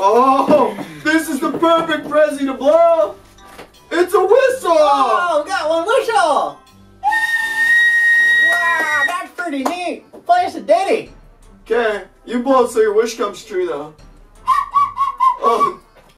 Oh, this is the perfect Prezi to blow. It's a whistle. Oh, got one whistle. Wow, that's pretty neat. Play us a ditty. Okay, you blow so your wish comes true though.